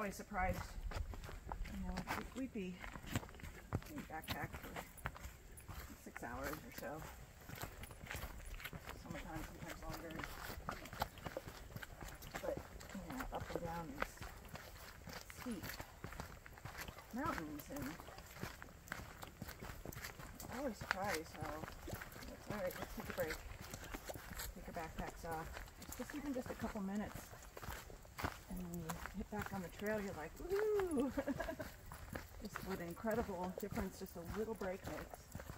always surprised. You know, we- we'd backpack for six hours or so. Sometimes, sometimes longer. But you up and down these steep mountains, and I'm always surprised how. All right, let's take a break. Take your backpacks off. It's just even just a couple minutes and when you hit back on the trail, you're like, woohoo! just what an incredible difference just a little break makes.